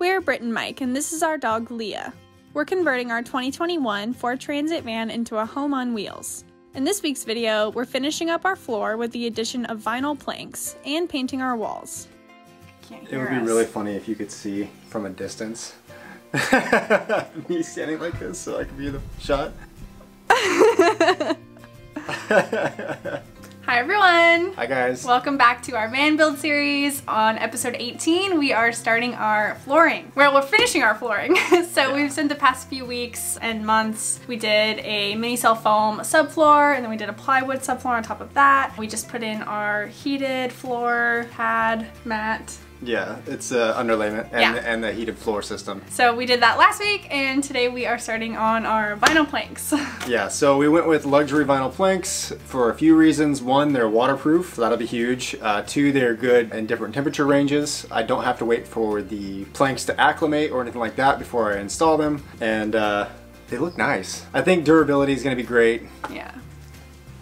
We're Brit and Mike, and this is our dog Leah. We're converting our 2021 Ford Transit van into a home on wheels. In this week's video, we're finishing up our floor with the addition of vinyl planks and painting our walls. It would be us. really funny if you could see from a distance me standing like this so I could be in the shot. Hi everyone! Hi guys! Welcome back to our van build series. On episode 18, we are starting our flooring. Well, we're finishing our flooring. so yeah. we've spent the past few weeks and months, we did a Minicell foam subfloor and then we did a plywood subfloor on top of that. We just put in our heated floor pad mat yeah, it's uh, underlayment and, yeah. and the heated floor system. So we did that last week and today we are starting on our vinyl planks. yeah, so we went with luxury vinyl planks for a few reasons. One, they're waterproof, so that'll be huge. Uh, two, they're good in different temperature ranges. I don't have to wait for the planks to acclimate or anything like that before I install them. And uh, they look nice. I think durability is going to be great. Yeah.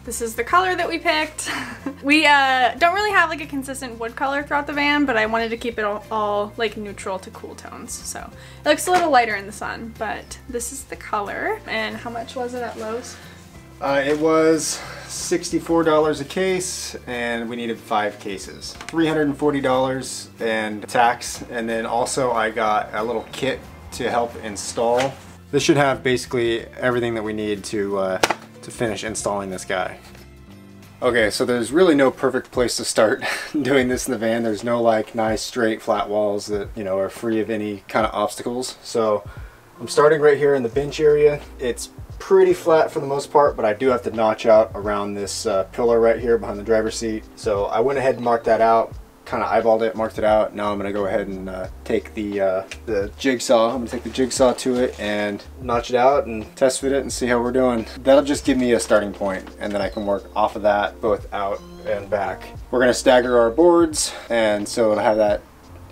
This is the color that we picked. we uh, don't really have like a consistent wood color throughout the van, but I wanted to keep it all, all, like neutral to cool tones. So it looks a little lighter in the sun, but this is the color. And how much was it at Lowe's? Uh, it was $64 a case and we needed five cases. $340 and tax and then also I got a little kit to help install. This should have basically everything that we need to uh, to finish installing this guy. Okay, so there's really no perfect place to start doing this in the van. There's no like nice straight flat walls that, you know, are free of any kind of obstacles. So I'm starting right here in the bench area. It's pretty flat for the most part, but I do have to notch out around this uh, pillar right here behind the driver's seat. So I went ahead and marked that out kind of eyeballed it, marked it out. Now I'm gonna go ahead and uh, take the uh, the jigsaw. I'm gonna take the jigsaw to it and notch it out and test fit it and see how we're doing. That'll just give me a starting point and then I can work off of that both out and back. We're gonna stagger our boards and so it'll have that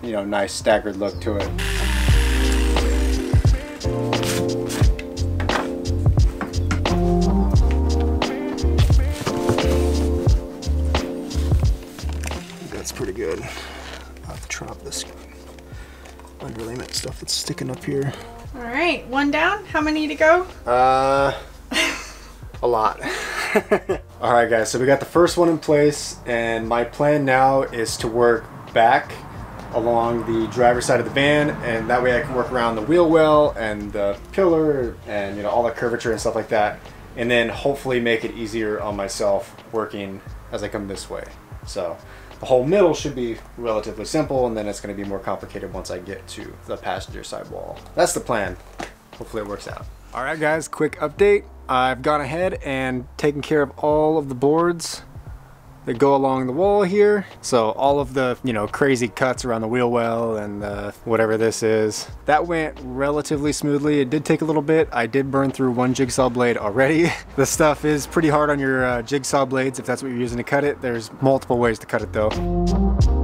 you know nice staggered look to it. Stuff that's sticking up here. All right, one down. How many to go? Uh, a lot. All right, guys, so we got the first one in place, and my plan now is to work back along the driver's side of the van, and that way I can work around the wheel well and the pillar and you know all the curvature and stuff like that, and then hopefully make it easier on myself working as I come this way. So the whole middle should be relatively simple and then it's going to be more complicated once I get to the passenger side wall. That's the plan. Hopefully it works out. All right guys, quick update. I've gone ahead and taken care of all of the boards that go along the wall here. So all of the, you know, crazy cuts around the wheel well and whatever this is. That went relatively smoothly. It did take a little bit. I did burn through one jigsaw blade already. the stuff is pretty hard on your uh, jigsaw blades if that's what you're using to cut it. There's multiple ways to cut it though.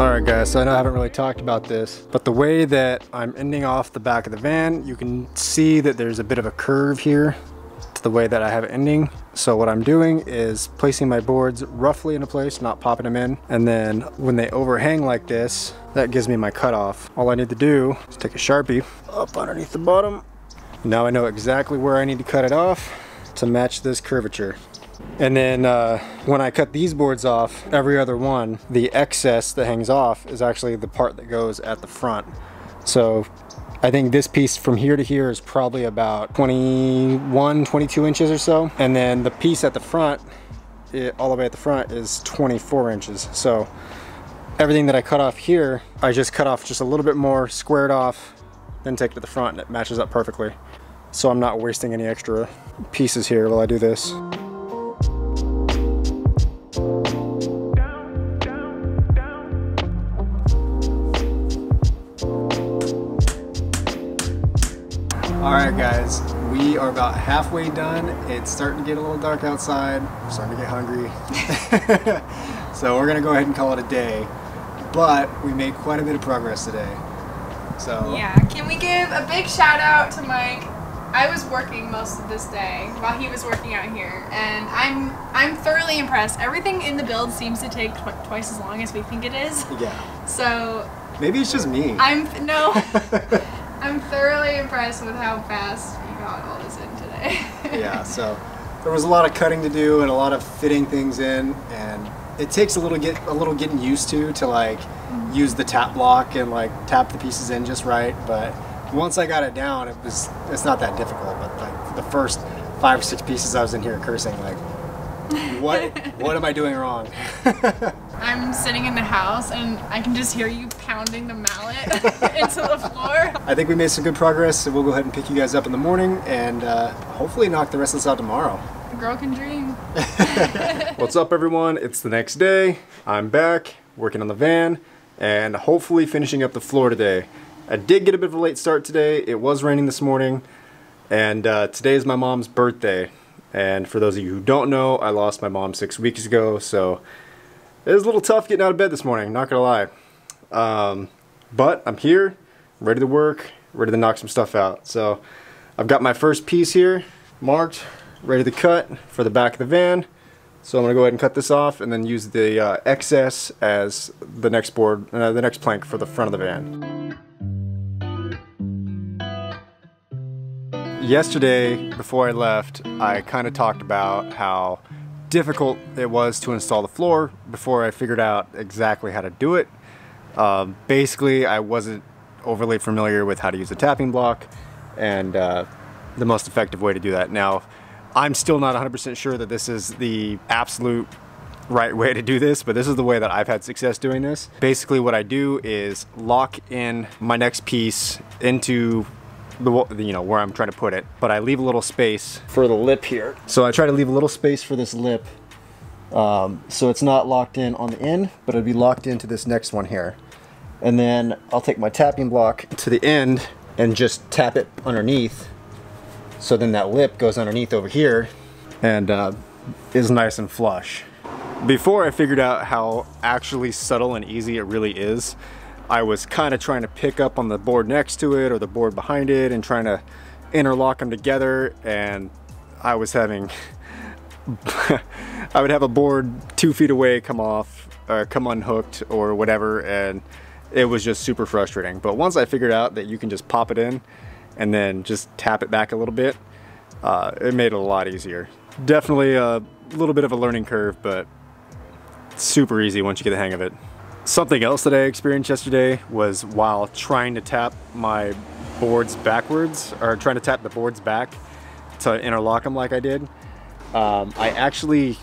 Alright guys, so I know I haven't really talked about this, but the way that I'm ending off the back of the van, you can see that there's a bit of a curve here to the way that I have it ending. So what I'm doing is placing my boards roughly into place, not popping them in. And then when they overhang like this, that gives me my cutoff. All I need to do is take a Sharpie up underneath the bottom. Now I know exactly where I need to cut it off to match this curvature. And then uh, when I cut these boards off, every other one, the excess that hangs off is actually the part that goes at the front. So I think this piece from here to here is probably about 21, 22 inches or so. And then the piece at the front, it, all the way at the front is 24 inches. So everything that I cut off here, I just cut off just a little bit more, squared off, then take it to the front and it matches up perfectly. So I'm not wasting any extra pieces here while I do this. Guys, we are about halfway done. It's starting to get a little dark outside. I'm starting to get hungry. so we're gonna go ahead and call it a day. but we made quite a bit of progress today. So Yeah, can we give a big shout out to Mike? I was working most of this day while he was working out here, and I'm I'm thoroughly impressed. Everything in the build seems to take tw- twice as long as we think it is. yeah, So maybe it's just me. I'm no, I'm thoroughly impressed with how fast you got all this in today. yeah, so there was a lot of cutting to do and a lot of fitting things in, and it takes a little get a little getting used to to like mm-hmm. use the tap block and like tap the pieces in just right. But once I got it down, it was it's not that difficult. But like the first five or six pieces, I was in here cursing like, what what am I doing wrong? I'm sitting in the house and I can just hear you pounding the mallet into the floor. I think we made some good progress, so we'll go ahead and pick you guys up in the morning and uh, hopefully knock the rest of this out tomorrow. A girl can dream. What's up everyone? It's the next day. I'm back working on the van and hopefully finishing up the floor today. I did get a bit of a late start today. It was raining this morning and uh, today is my mom's birthday. And for those of you who don't know, I lost my mom six weeks ago, so it was a little tough getting out of bed this morning, not gonna lie. Um, but I'm here, ready to work, ready to knock some stuff out. So I've got my first piece here marked, ready to cut for the back of the van. So I'm gonna go ahead and cut this off and then use the uh, excess as the next board, uh, the next plank for the front of the van. Yesterday, before I left, I kind of talked about how difficult it was to install the floor before I figured out exactly how to do it. Um, basically, I wasn't overly familiar with how to use a tapping block and uh, the most effective way to do that. Now, I'm still not 100% sure that this is the absolute right way to do this, but this is the way that I've had success doing this. Basically, what I do is lock in my next piece into the you know where I'm trying to put it, but I leave a little space for the lip here. So I try to leave a little space for this lip, um, so it's not locked in on the end, but it'll be locked into this next one here. And then I'll take my tapping block to the end and just tap it underneath. So then that lip goes underneath over here and uh, is nice and flush. Before I figured out how actually subtle and easy it really is, I was kind of trying to pick up on the board next to it or the board behind it and trying to interlock them together and I was having I would have a board two feet away come off uh, come unhooked or whatever and it was just super frustrating. But once I figured out that you can just pop it in and then just tap it back a little bit uh, it made it a lot easier. Definitely a little bit of a learning curve but super easy once you get the hang of it. Something else that I experienced yesterday was while trying to tap my boards backwards, or trying to tap the boards back to interlock them like I did, um, I actually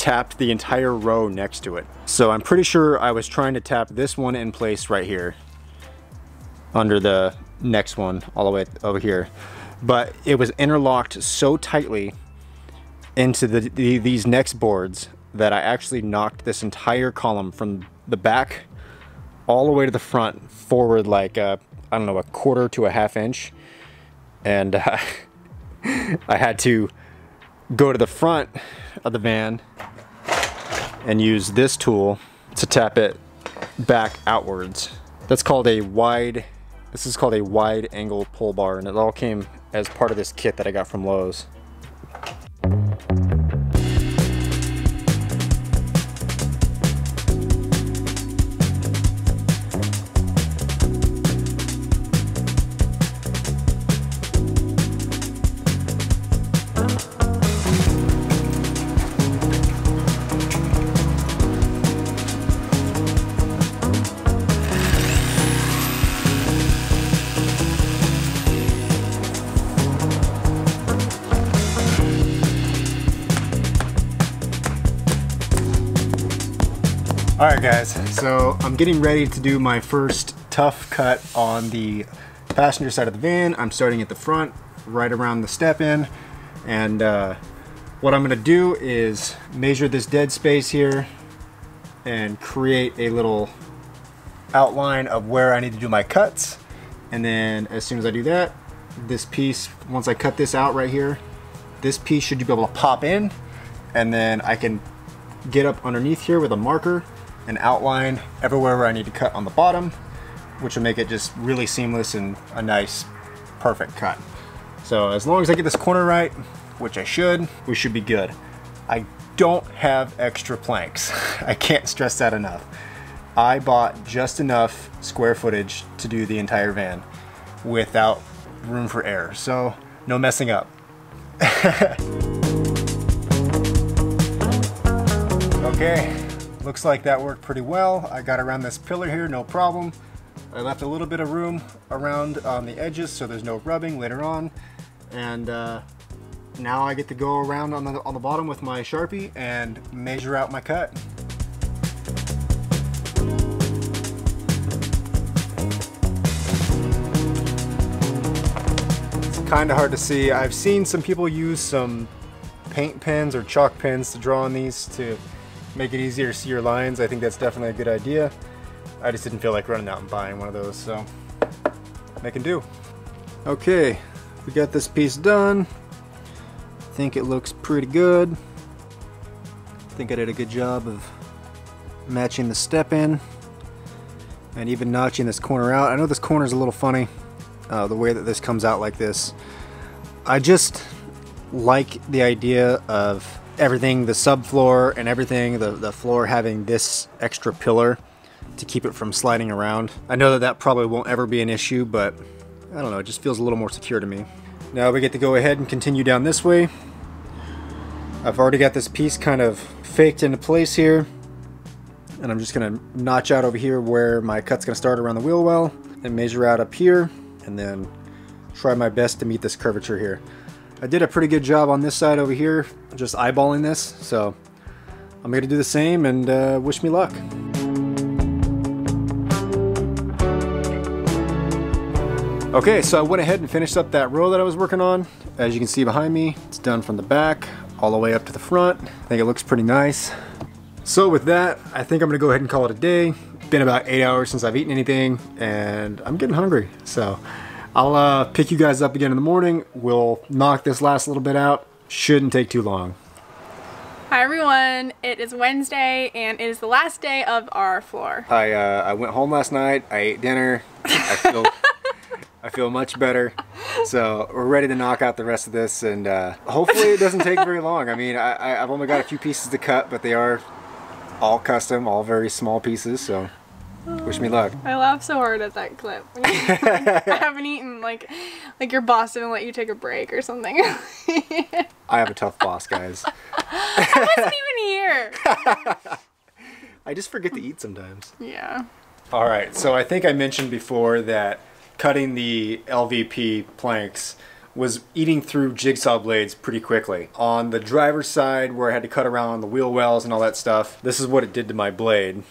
tapped the entire row next to it. So I'm pretty sure I was trying to tap this one in place right here under the next one all the way over here. But it was interlocked so tightly into the, the, these next boards that I actually knocked this entire column from the back all the way to the front forward like I I don't know a quarter to a half inch and uh, I had to go to the front of the van and use this tool to tap it back outwards. That's called a wide this is called a wide angle pull bar and it all came as part of this kit that I got from Lowe's Guys. So I'm getting ready to do my first tough cut on the passenger side of the van. I'm starting at the front, right around the step in, and uh, what I'm gonna do is measure this dead space here and create a little outline of where I need to do my cuts. And then as soon as I do that, this piece, once I cut this out right here, this piece should be able to pop in and then I can get up underneath here with a marker an outline everywhere where I need to cut on the bottom, which will make it just really seamless and a nice, perfect cut. So as long as I get this corner right, which I should, we should be good. I don't have extra planks. I can't stress that enough. I bought just enough square footage to do the entire van without room for error. So no messing up. okay, looks like that worked pretty well. I got around this pillar here, no problem. I left a little bit of room around on the edges so there's no rubbing later on. And uh, now I get to go around on the, on the bottom with my Sharpie and measure out my cut. It's kind of hard to see. I've seen some people use some paint pens or chalk pens to draw on these to make it easier to see your lines. I think that's definitely a good idea. I just didn't feel like running out and buying one of those, so making do. Okay, we got this piece done. I think it looks pretty good. I think I did a good job of matching the step in and even notching this corner out. I know this corner is a little funny, uh, the way that this comes out like this. I just like the idea of everything, the subfloor and everything, the, the floor having this extra pillar to keep it from sliding around. I know that that probably won't ever be an issue, but I don't know, it just feels a little more secure to me. Now we get to go ahead and continue down this way. I've already got this piece kind of faked into place here. And I'm just gonna notch out over here where my cut's gonna start around the wheel well and measure out up here and then try my best to meet this curvature here. I did a pretty good job on this side over here, just eyeballing this. So I'm gonna do the same and uh, wish me luck. Okay, so I went ahead and finished up that row that I was working on. As you can see behind me, it's done from the back all the way up to the front. I think it looks pretty nice. So with that, I think I'm gonna go ahead and call it a day. Been about eight hours since I've eaten anything and I'm getting hungry. So I'll uh, pick you guys up again in the morning. We'll knock this last little bit out. Shouldn't take too long. Hi everyone, it is Wednesday and it is the last day of our floor. I, uh, I went home last night, I ate dinner, I feel I feel much better. So we're ready to knock out the rest of this and uh, hopefully it doesn't take very long. I mean, I, I've only got a few pieces to cut, but they are all custom, all very small pieces, so wish me luck. I laugh so hard at that clip. I haven't eaten, like, like your boss didn't let you take a break or something. I have a tough boss, guys. I wasn't even here. I just forget to eat sometimes. Yeah. All right, so I think I mentioned before that cutting the LVP planks was eating through jigsaw blades pretty quickly. On the driver's side where I had to cut around the wheel wells and all that stuff, this is what it did to my blade.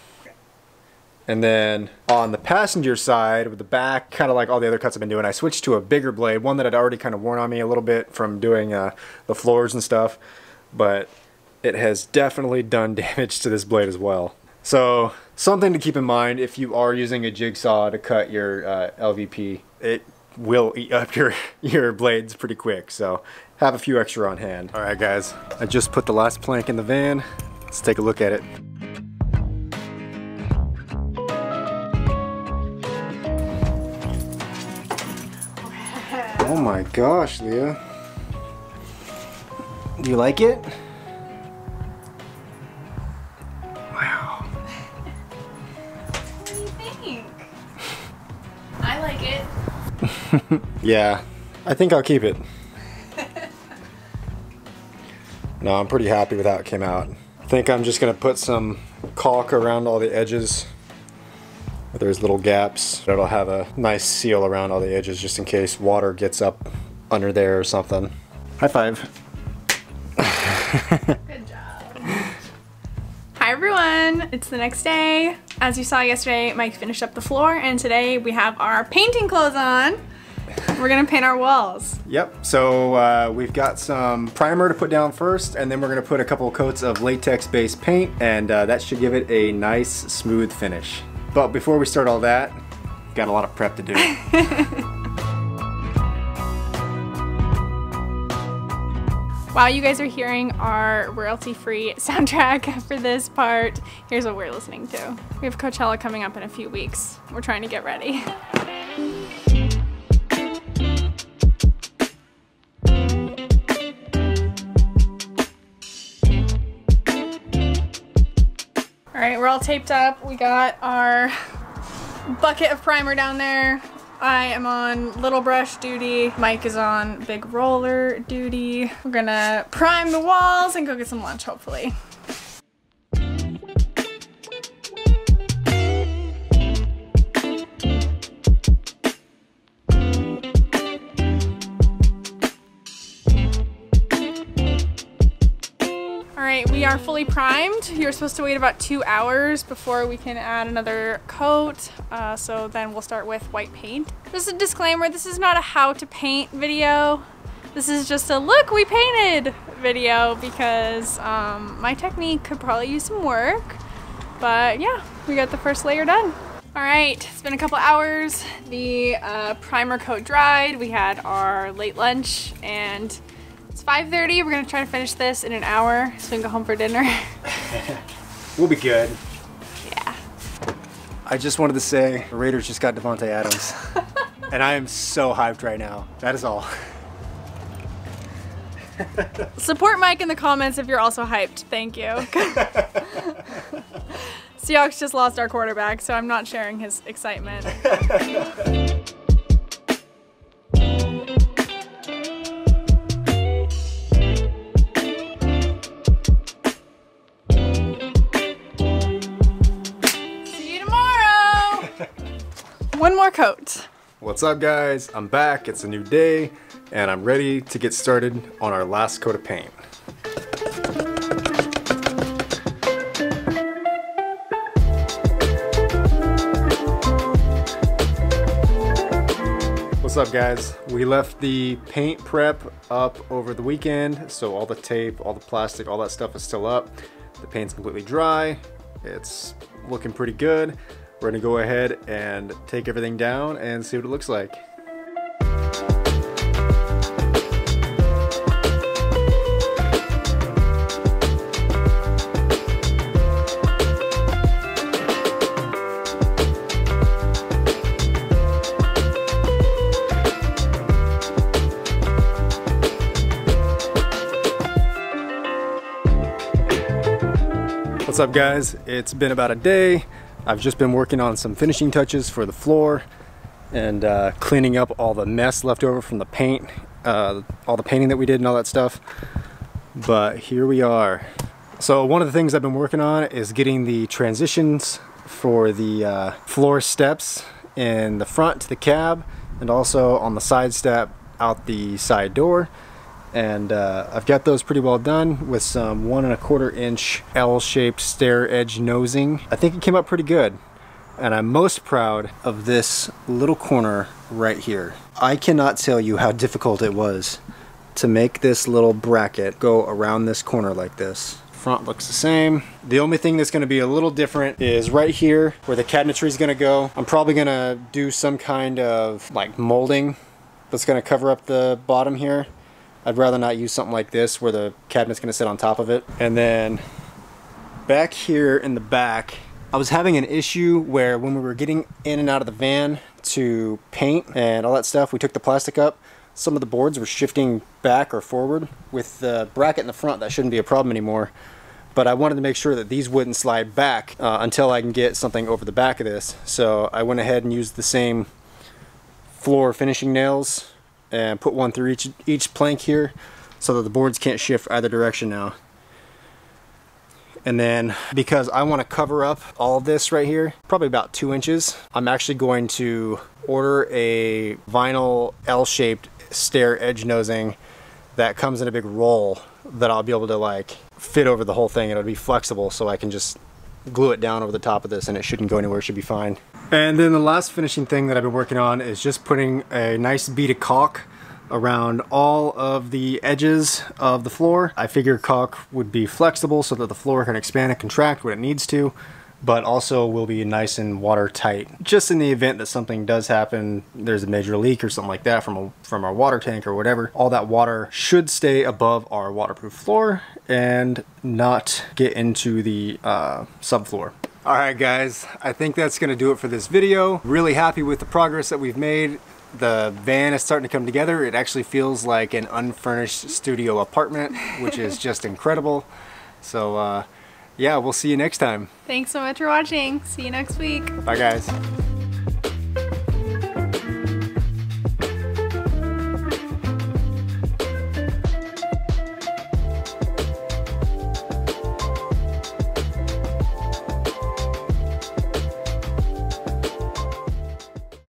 And then on the passenger side with the back, kind of like all the other cuts I've been doing, I switched to a bigger blade, one that had already kind of worn on me a little bit from doing uh, the floors and stuff, but it has definitely done damage to this blade as well. So something to keep in mind if you are using a jigsaw to cut your uh, LVP, it will eat up your, your blades pretty quick. So have a few extra on hand. All right guys, I just put the last plank in the van. Let's take a look at it. Oh my gosh, Leah. Do you like it? Wow. What do you think? I like it. yeah, I think I'll keep it. no, I'm pretty happy with how it came out. I think I'm just gonna put some caulk around all the edges. There's little gaps. It'll have a nice seal around all the edges just in case water gets up under there or something. High five. Good job. Hi everyone, it's the next day. As you saw yesterday, Mike finished up the floor and today we have our painting clothes on. We're gonna paint our walls. Yep, so uh, we've got some primer to put down first and then we're gonna put a couple coats of latex based paint and uh, that should give it a nice smooth finish. But before we start all that, got a lot of prep to do. While you guys are hearing our royalty-free soundtrack for this part, here's what we're listening to. We have Coachella coming up in a few weeks. We're trying to get ready. We're all taped up. We got our bucket of primer down there. I am on little brush duty. Mike is on big roller duty. We're gonna prime the walls and go get some lunch, hopefully. Fully primed. You're supposed to wait about two hours before we can add another coat. Uh, so then we'll start with white paint. Just a disclaimer, this is not a how to paint video. This is just a look, we painted video because um, my technique could probably use some work. But yeah, we got the first layer done. All right, it's been a couple hours. The uh, primer coat dried. We had our late lunch and it's 5.30. We're gonna try to finish this in an hour so we can go home for dinner. We'll be good. yeah. I just wanted to say the Raiders just got Davante Adams. and I am so hyped right now. That is all. Support Mike in the comments if you're also hyped. Thank you. Seahawks just lost our quarterback, so I'm not sharing his excitement. One more coat. What's up guys? I'm back, it's a new day, and I'm ready to get started on our last coat of paint. What's up guys? We left the paint prep up over the weekend, so all the tape, all the plastic, all that stuff is still up. The paint's completely dry. It's looking pretty good. We're gonna go ahead and take everything down and see what it looks like. What's up guys? It's been about a day. I've just been working on some finishing touches for the floor and uh, cleaning up all the mess left over from the paint, uh, all the painting that we did and all that stuff. But here we are. So one of the things I've been working on is getting the transitions for the uh, floor steps in the front to the cab and also on the side step out the side door and uh, I've got those pretty well done with some one and a quarter inch L-shaped stair edge nosing. I think it came out pretty good and I'm most proud of this little corner right here. I cannot tell you how difficult it was to make this little bracket go around this corner like this. Front looks the same. The only thing that's gonna be a little different is right here where the cabinetry is gonna go. I'm probably gonna do some kind of like molding that's gonna cover up the bottom here. I'd rather not use something like this where the cabinet's gonna sit on top of it. And then back here in the back, I was having an issue where when we were getting in and out of the van to paint and all that stuff, we took the plastic up. Some of the boards were shifting back or forward. With the bracket in the front, that shouldn't be a problem anymore. But I wanted to make sure that these wouldn't slide back uh, until I can get something over the back of this. So I went ahead and used the same floor finishing nails and put one through each each plank here so that the boards can't shift either direction now. And then because I want to cover up all this right here, probably about two inches, I'm actually going to order a vinyl L-shaped stair edge nosing that comes in a big roll that I'll be able to like fit over the whole thing. It'll be flexible so I can just glue it down over the top of this and it shouldn't go anywhere, it should be fine. And then the last finishing thing that I've been working on is just putting a nice bead of caulk around all of the edges of the floor. I figure caulk would be flexible so that the floor can expand and contract when it needs to. but also will be nice and watertight. Just in the event that something does happen, there's a major leak or something like that from, a, from our water tank or whatever, all that water should stay above our waterproof floor and not get into the uh, subfloor. Alright guys, I think that's going to do it for this video. Really happy with the progress that we've made. The van is starting to come together. It actually feels like an unfurnished studio apartment, which is just incredible. So uh, yeah, we'll see you next time. Thanks so much for watching. See you next week. Bye guys.